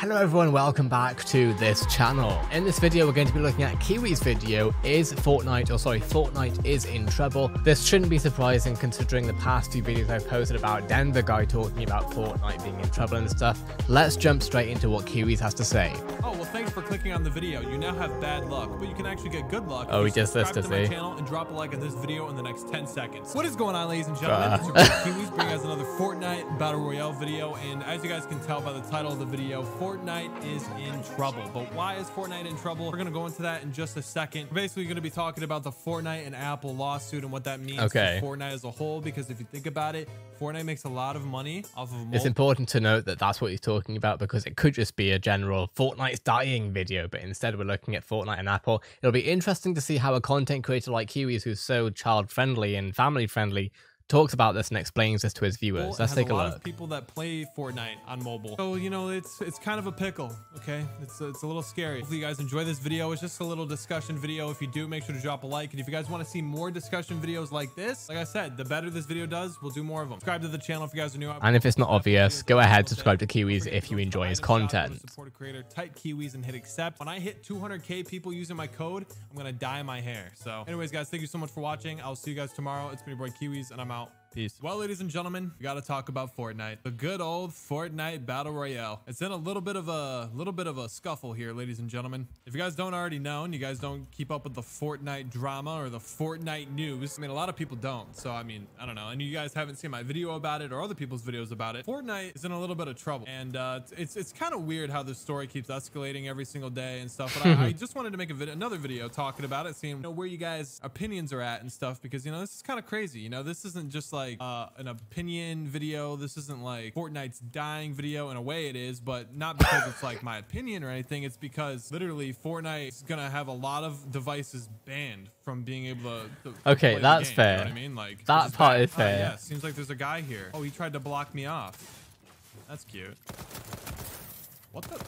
Hello everyone, welcome back to this channel. In this video, we're going to be looking at Kiwi's video, is Fortnite, or sorry, Fortnite is in trouble. This shouldn't be surprising considering the past few videos I've posted about Denver guy talking about Fortnite being in trouble and stuff. Let's jump straight into what Kiwiz has to say. Oh, well, thanks for clicking on the video. You now have bad luck, but you can actually get good luck. Oh, he does this, does to my he? channel and drop a like on this video in the next 10 seconds. What is going on, ladies and gentlemen? Bruh. It's your boy Kiwiz bringing us another Fortnite Battle Royale video, and as you guys can tell by the title of the video, Fortnite is in trouble. But why is Fortnite in trouble? We're gonna go into that in just a second. We're basically gonna be talking about the Fortnite and Apple lawsuit and what that means Okay. for Fortnite as a whole, because if you think about it, Fortnite makes a lot of money off of It's important to note that that's what he's talking about because it could just be a general Fortnite's dying video, but instead we're looking at Fortnite and Apple. It'll be interesting to see how a content creator like Kiwiz, who's so child friendly and family friendly, talks about this and explains this to his viewers. Let's take a lot look. of people that play Fortnite on mobile. So you know, it's it's kind of a pickle. Okay, it's it's a little scary. Hopefully, you guys enjoy this video. It's just a little discussion video. If you do, make sure to drop a like. And if you guys want to see more discussion videos like this, like I said, the better this video does, we'll do more of them. Subscribe to the channel if you guys are new. And if it's not obvious, go ahead, subscribe to Kiwiz if you enjoy his subscribe, go to content. Support a creator, type Kiwiz and hit accept. When I hit 200k people using my code, I'm gonna dye my hair. So, anyways, guys, thank you so much for watching. I'll see you guys tomorrow. It's been your boy Kiwiz, and I'm out. Peace. Well, ladies and gentlemen, we got to talk about Fortnite, the good old Fortnite Battle Royale. It's in a little bit of a little bit of a scuffle here, ladies and gentlemen. If you guys don't already know, and you guys don't keep up with the Fortnite drama or the Fortnite news, I mean, a lot of people don't. So, I mean, I don't know. And you guys haven't seen my video about it or other people's videos about it. Fortnite is in a little bit of trouble, and uh, it's it's, kind of weird how this story keeps escalating every single day and stuff. But I, I just wanted to make video, another video talking about it, seeing you know, where you guys' opinions are at and stuff, because you know this is kind of crazy. You know, this isn't just like uh, an opinion video. This isn't like Fortnite's dying video. In a way, it is, but not because it's like my opinion or anything. It's because literally Fortnite is gonna have a lot of devices banned from being able to. to Okay, the that's game, fair. You know what I mean, like That part is fair. yeah, seems like there's a guy here. Oh, he tried to block me off. That's cute. What the?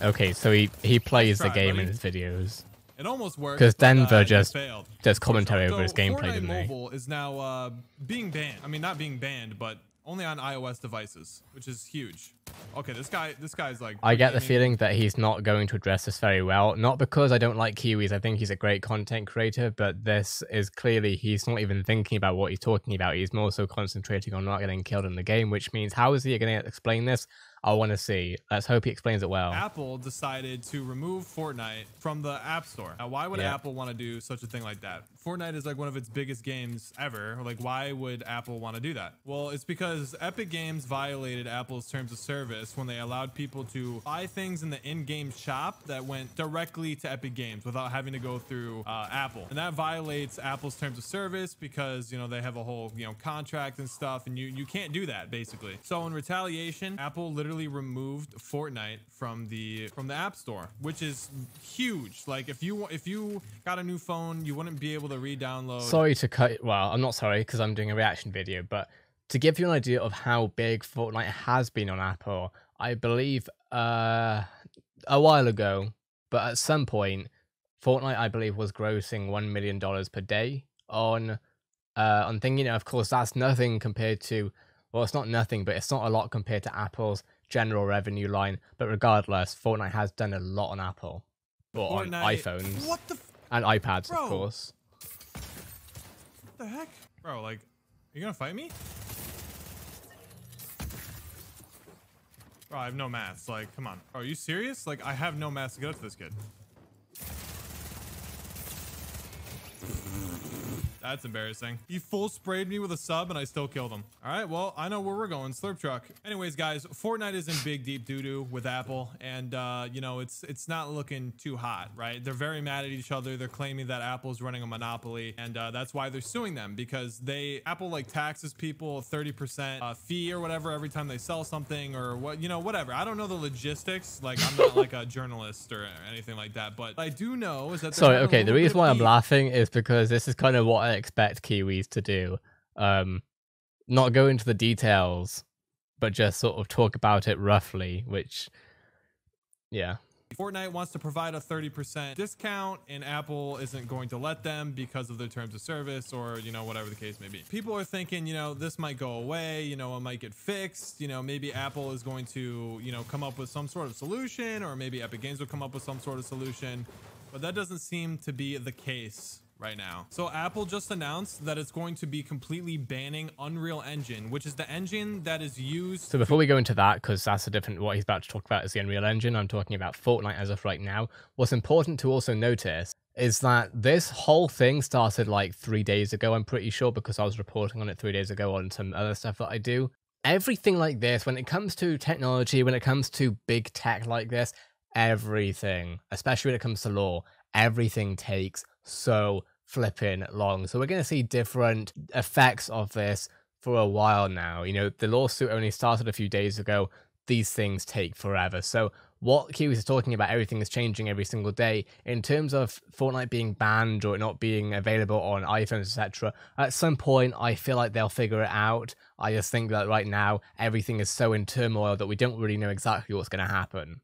Okay, so he, he plays the try, game buddy. in his videos. It almost worked. 'Cause but, uh, Denver it just failed. does commentary So, over his gameplay, Fortnite didn't they? Mobile is now uh, being banned. I mean, not being banned, but only on iOS devices, which is huge. Okay, this guy, this guy's like. I get the feeling that he's not going to address this very well. Not because I don't like Kiwiz, I think he's a great content creator, but this is clearly he's not even thinking about what he's talking about. He's more so concentrating on not getting killed in the game, which means how is he going to explain this? I want to see. Let's hope he explains it well. Apple decided to remove Fortnite from the App Store. Now, why would Yeah. Apple want to do such a thing like that? Fortnite is like one of its biggest games ever. Like, why would Apple want to do that? Well, it's because Epic Games violated Apple's terms of service when they allowed people to buy things in the in-game shop that went directly to Epic Games without having to go through uh, Apple. And that violates Apple's terms of service because, you know, they have a whole, you know, contract and stuff, and you, you can't do that, basically. So in retaliation, Apple literally removed Fortnite from the from the App Store, which is huge. Like if you if you got a new phone, you wouldn't be able to re-download. Sorry to cut. Well, I'm not sorry because I'm doing a reaction video, but to give you an idea of how big Fortnite has been on Apple, I believe uh, a while ago, but at some point, Fortnite I believe was grossing one million dollars per day on uh, on thing. You know, of course, that's nothing compared to. Well, it's not nothing, but it's not a lot compared to Apple's general revenue line. But regardless, Fortnite has done a lot on Apple or on iPhones What the, f- and iPads, Bro. of course. What the heck, bro? Like, are you gonna fight me? Bro, I have no mats. Like, come on. Are you serious? Like, I have no mats to get up to this kid. That's embarrassing. He full sprayed me with a sub and I still killed him. All right, well, I know where we're going. Slurp truck. Anyways, guys, Fortnite is in big deep doo-doo with Apple and uh, you know, it's it's not looking too hot, right? They're very mad at each other. They're claiming that Apple's running a monopoly and uh, that's why they're suing them because they Apple like taxes people 30% uh, fee or whatever every time they sell something or what, you know, whatever. I don't know the logistics. Like I'm not like a journalist or anything like that, but I do know is that Sorry, okay. The reason why I'm laughing is because this is kind of what I expect Kiwis to do. Um, not go into the details, but just sort of talk about it roughly. Which, yeah, Fortnite wants to provide a 30% discount and Apple isn't going to let them because of their terms of service or, you know, whatever the case may be. People are thinking, you know, this might go away, you know, it might get fixed, you know, maybe Apple is going to, you know, come up with some sort of solution or maybe Epic Games will come up with some sort of solution. But that doesn't seem to be the case right now. So Apple just announced that it's going to be completely banning Unreal Engine, which is the engine that is used. So before we go into that, because that's a different, what he's about to talk about is the Unreal Engine. I'm talking about Fortnite as of right now. What's important to also notice is that this whole thing started like three days ago, I'm pretty sure, because I was reporting on it three days ago on some other stuff that I do. Everything like this, when it comes to technology, when it comes to big tech like this, everything, especially when it comes to law, everything takes so flipping long. So we're going to see different effects of this for a while now. You know, the lawsuit only started a few days ago. These things take forever. So what Kiwiz is talking about, everything is changing every single day. In terms of Fortnite being banned or not being available on iPhones, etc., at some point, I feel like they'll figure it out. I just think that right now, everything is so in turmoil that we don't really know exactly what's going to happen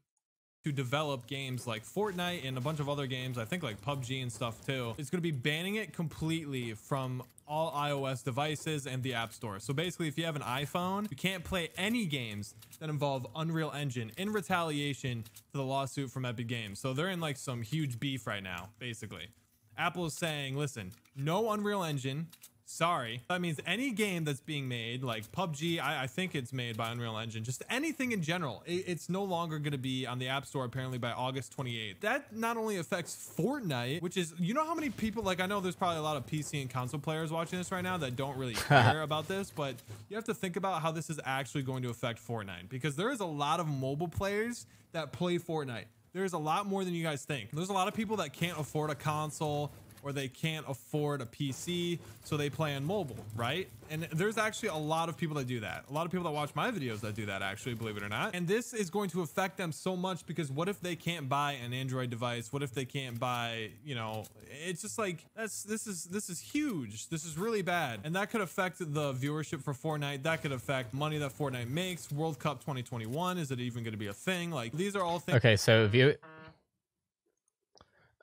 to develop games like Fortnite and a bunch of other games, I think like PUBG and stuff too, it's going to be banning it completely from all iOS devices and the App Store. So basically, if you have an iPhone, you can't play any games that involve Unreal Engine in retaliation to the lawsuit from Epic Games. So they're in like some huge beef right now, basically. Apple is saying, listen, no Unreal Engine, Sorry. That means any game that's being made, like PUBG, I, I think it's made by Unreal Engine, just anything in general, it, it's no longer going to be on the App Store apparently by August 28th. That not only affects Fortnite, which is, you know how many people, like I know there's probably a lot of PC and console players watching this right now that don't really care about this, but you have to think about how this is actually going to affect Fortnite because there is a lot of mobile players that play Fortnite there's a lot more than you guys think. There's a lot of people that can't afford a console or they can't afford a PC, so they play on mobile, right? And there's actually a lot of people that do that. A lot of people that watch my videos that do that, actually, believe it or not. And this is going to affect them so much because what if they can't buy an Android device? What if they can't buy, you know, it's just like that's this is this is huge. This is really bad. And that could affect the viewership for Fortnite. That could affect money that Fortnite makes. World Cup 2021, is it even going to be a thing? Like these are all things. Okay, so view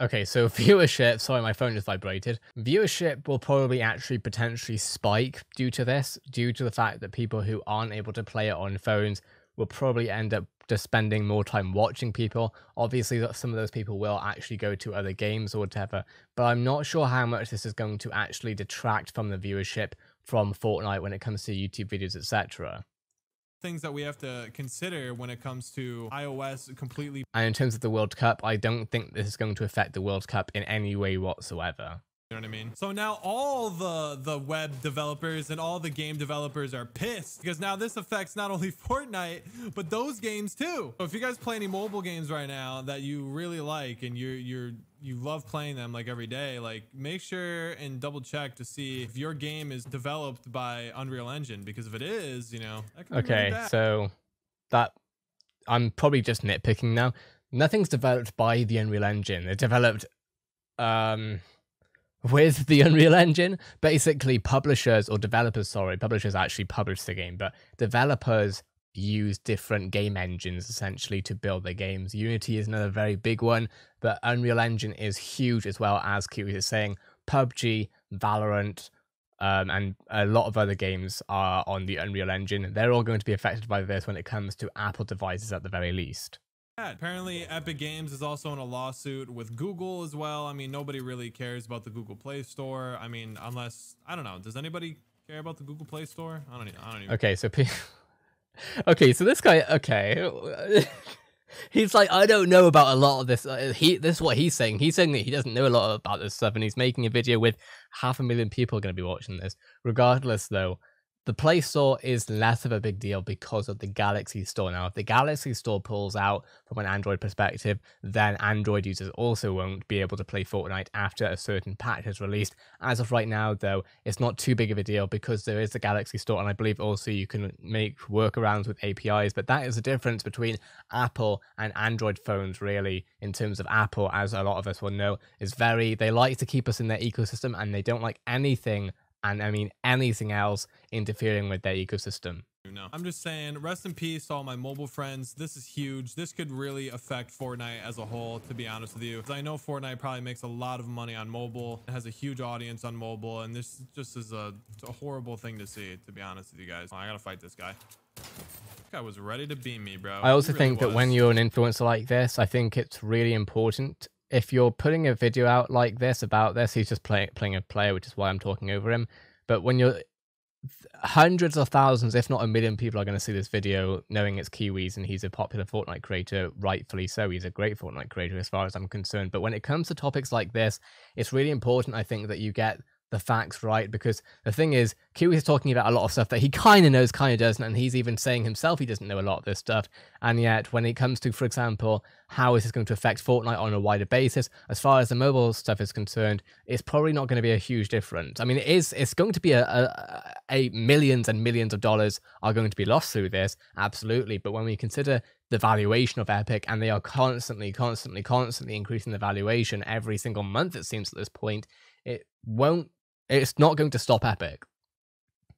Okay, so viewership, sorry, my phone just vibrated. Viewership will probably actually potentially spike due to this, due to the fact that people who aren't able to play it on phones will probably end up just spending more time watching people. Obviously, some of those people will actually go to other games or whatever, but I'm not sure how much this is going to actually detract from the viewership from Fortnite when it comes to YouTube videos, etc things that we have to consider when it comes to iOS completely. And in terms of the World Cup, I don't think this is going to affect the World Cup in any way whatsoever. You know what I mean? So now all the the web developers and all the game developers are pissed because now this affects not only Fortnite but those games too. So if you guys play any mobile games right now that you really like and you're you're you love playing them like every day, like make sure and double check to see if your game is developed by Unreal Engine because if it is, you know, okay. Really so that I'm probably just nitpicking now. Nothing's developed by the Unreal Engine. They're developed um with the Unreal Engine. Basically, publishers or developers, sorry, publishers actually publish the game, but developers use different game engines essentially to build their games. Unity is another very big one, but Unreal Engine is huge as well, as Kiwi is saying. PUBG, Valorant, um, and a lot of other games are on the Unreal Engine. They're all going to be affected by this when it comes to Apple devices at the very least. Apparently, Epic Games is also in a lawsuit with Google as well. I mean, nobody really cares about the Google Play Store. I mean, unless I don't know. Does anybody care about the Google Play Store? I don't. I don't even. Okay, so. okay, so this guy. Okay. he's like, I don't know about a lot of this. Uh, he, this is what he's saying. He's saying that he doesn't know a lot about this stuff, and he's making a video with half a million people going to be watching this. Regardless, though, the Play Store is less of a big deal because of the Galaxy Store. Now, if the Galaxy Store pulls out from an Android perspective, then Android users also won't be able to play Fortnite after a certain patch is released. As of right now, though, it's not too big of a deal because there is the Galaxy Store, and I believe also you can make workarounds with APIs. But that is the difference between Apple and Android phones, really, in terms of Apple, as a lot of us will know, is very, they like to keep us in their ecosystem and they don't like anything and I mean anything else interfering with their ecosystem. even know. I'm just saying, rest in peace to all my mobile friends. This is huge. This could really affect Fortnite as a whole, to be honest with you. Because I know Fortnite probably makes a lot of money on mobile. It has a huge audience on mobile. And this just is a, a horrible thing to see, to be honest with you guys. Oh, I gotta fight this guy. This guy was ready to beam me, bro. I also really think that when you're an influencer like this, I think it's really important. If you're putting a video out like this about this, he's just play, playing a player, which is why I'm talking over him. But when you're hundreds of thousands, if not a million people are going to see this video knowing it's Kiwiz and he's a popular Fortnite creator, rightfully so. He's a great Fortnite creator as far as I'm concerned. But when it comes to topics like this, it's really important, I think, that you get the facts right because the thing is, Kiwi is talking about a lot of stuff that he kind of knows, kind of doesn't, and he's even saying himself he doesn't know a lot of this stuff. And yet, when it comes to, for example, how is this going to affect Fortnite on a wider basis, as far as the mobile stuff is concerned, it's probably not going to be a huge difference. I mean, it is. It's going to be a, a, a millions and millions of dollars are going to be lost through this, absolutely. But when we consider the valuation of Epic, and they are constantly, constantly, constantly increasing the valuation every single month, it seems at this point, it won't. It's not going to stop Epic.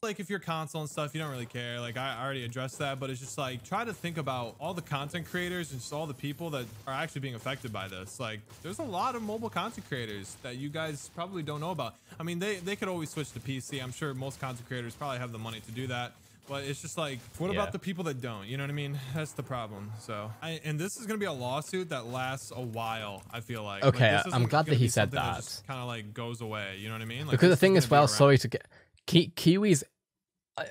like if you're console and stuff, you don't really care. Like I already addressed that, but it's just like try to think about all the content creators and just all the people that are actually being affected by this. Like there's a lot of mobile content creators that you guys probably don't know about. I mean, they they could always switch to PC. I'm sure most content creators probably have the money to do that. But it's just like, what Yeah. about the people that don't? You know what I mean? That's the problem. So, I, and this is gonna be a lawsuit that lasts a while. I feel like. Like, Okay, this I'm glad that he said something that. Kind of like goes away. You know what I mean? Like, because the this is thing as well, sorry to get Ki- Kiwiz. I,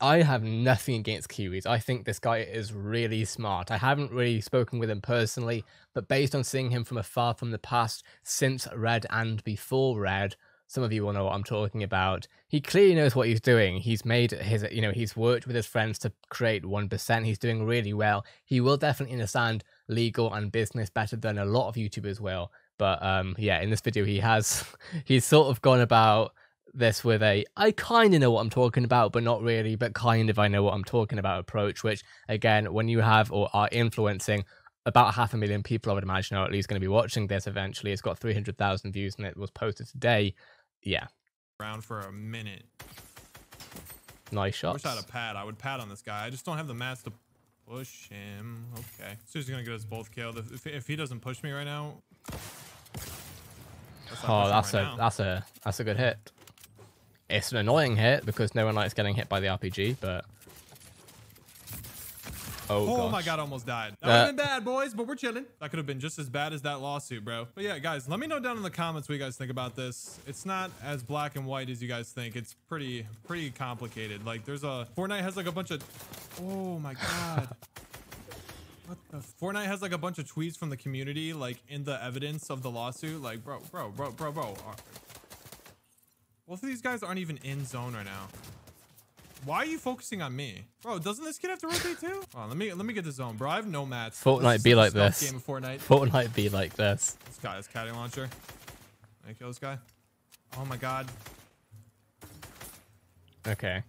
I have nothing against Kiwiz. I think this guy is really smart. I haven't really spoken with him personally, but based on seeing him from afar from the past, since Red and before Red, some of you will know what I'm talking about. He clearly knows what he's doing. He's made his, you know, he's worked with his friends to create 1%. He's doing really well. He will definitely understand legal and business better than a lot of YouTubers will. But um, yeah, in this video, he has, he's sort of gone about this with a I kind of know what I'm talking about, but not really, but kind of I know what I'm talking about approach, which again, when you have or are influencing about half a million people, I would imagine, are at least going to be watching this eventually. It's got 300,000 views and it was posted today. Yeah, around for a minute. nice I wish. I had a pad. I would pad on this guy. I just don't have the mats to push him. Okay. So he's gonna get us both killed. If, if, if he doesn't push me right now. Oh, that's right a now. that's a that's a good hit. It's an annoying hit because no one likes getting hit by the RPG, but oh, Oh my god, I almost died. That Uh, would have been bad, boys, but we're chilling. That could have been just as bad as that lawsuit, bro. But yeah, guys, let me know down in the comments what you guys think about this. It's not as black and white as you guys think. It's pretty, pretty complicated. Like, there's a Fortnite has like a bunch of. Oh my god. What the? Fortnite has like a bunch of tweets from the community, like in the evidence of the lawsuit. Like, bro, bro, bro, bro, bro. Both of these guys aren't even in zone right now. Why are you focusing on me, bro? Doesn't this kid have to rotate too? Oh, let me let me get the zone, bro. I have no mats. Fortnite be like this. Game of Fortnite. Fortnite be like this. This guy is caddy launcher. I kill this guy? Oh my god. Okay.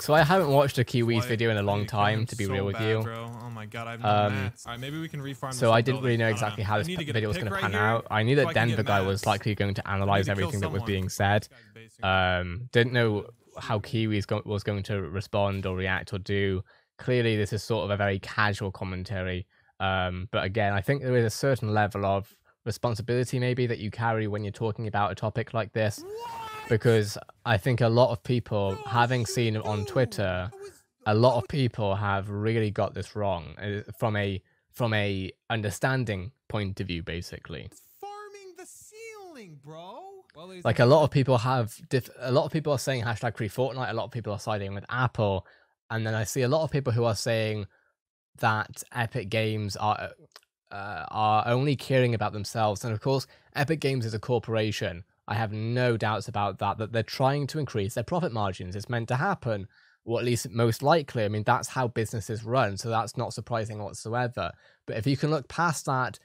So I haven't watched a Kiwiz Why- video in a long time, to be so real with bad, you. bro? Oh my god, I have no Um, mats. All right, maybe we can refarm. So I didn't really know exactly how this need to get a video was going to pan here out. I knew so that Denver guy was likely going to analyze everything that was being said. This guy's basing- Um, didn't know how Kiwi go- was going to respond or react or do. Clearly, this is sort of a very casual commentary. Um, but again, I think there is a certain level of responsibility maybe that you carry when you're talking about a topic like this. Because I think a lot of people, having seen it on Twitter, a lot of people have really got this wrong uh, from a from a understanding point of view, basically. It's farming the ceiling, bro. Like a lot of people have diff- a lot of people are saying hashtag free Fortnite. A lot of people are siding with Apple, and then I see a lot of people who are saying that Epic Games are uh, are only caring about themselves. And of course, Epic Games is a corporation. I have no doubts about that. That they're trying to increase their profit margins. It's meant to happen, or at least most likely. I mean, that's how businesses run. So that's not surprising whatsoever. But if you can look past that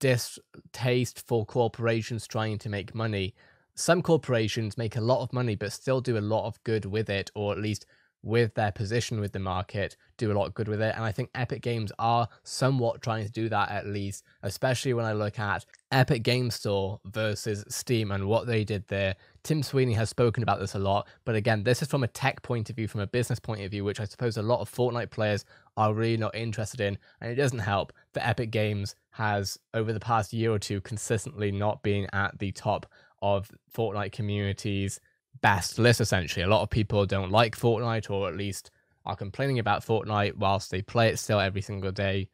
distaste for corporations trying to make money, some corporations make a lot of money but still do a lot of good with it, or at least with their position with the market, do a lot of good with it. And I think Epic Games are somewhat trying to do that at least, especially when I look at Epic Game Store versus Steam and what they did there. Tim Sweeney has spoken about this a lot, but again, this is from a tech point of view, from a business point of view, which I suppose a lot of Fortnite players are really not interested in. And it doesn't help that Epic Games has, over the past year or two, consistently not been at the top of Fortnite communities best list essentially. A lot of people don't like Fortnite or at least are complaining about Fortnite whilst they play it still every single day.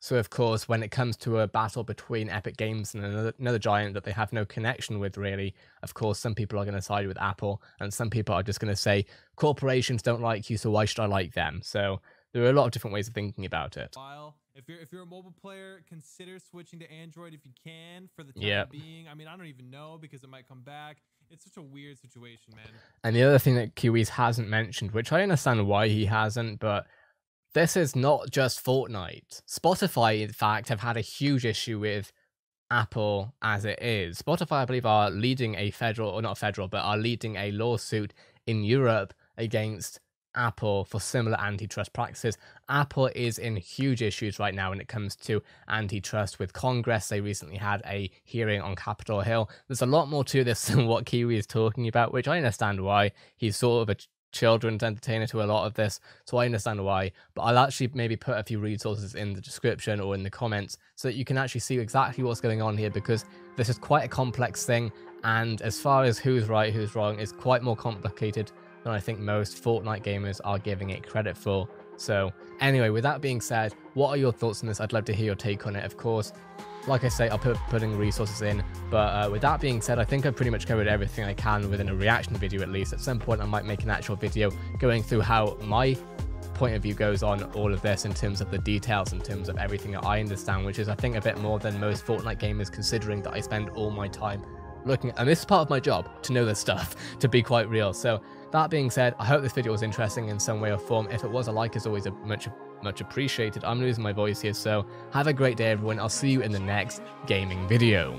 So of course, when it comes to a battle between Epic Games and another, another giant that they have no connection with really, of course some people are going to side with Apple and some people are just going to say corporations don't like you so why should I like them? So there are a lot of different ways of thinking about it. While if you're if you're a mobile player, consider switching to Android if you can for the time Yep. being. I mean, I don't even know because it might come back. It's such a weird situation, man. And the other thing that Kiwiz hasn't mentioned, which I understand why he hasn't, but this is not just Fortnite. Spotify, in fact, have had a huge issue with Apple as it is. Spotify, I believe, are leading a federal, or not federal, but are leading a lawsuit in Europe against Apple for similar antitrust practices. Apple is in huge issues right now when it comes to antitrust with Congress. They recently had a hearing on Capitol Hill. There's a lot more to this than what Kiwi is talking about, which I understand why. He's sort of a children's entertainer to a lot of this, so I understand why. But I'll actually maybe put a few resources in the description or in the comments so that you can actually see exactly what's going on here because this is quite a complex thing. And as far as who's right, who's wrong, is quite more complicated than I think most Fortnite gamers are giving it credit for. So, anyway, with that being said, what are your thoughts on this? I'd love to hear your take on it, of course. Like I say, I'll put putting resources in. But uh, with that being said, I think I've pretty much covered everything I can within a reaction video at least. At some point, I might make an actual video going through how my point of view goes on all of this in terms of the details, in terms of everything that I understand, which is, I think, a bit more than most Fortnite gamers, considering that I spend all my time looking and this is part of my job to know this stuff to be quite real so that being said i hope this video was interesting in some way or form. If it was a like is always a much much appreciated. I'm losing my voice here so have a great day everyone. I'll see you in the next gaming video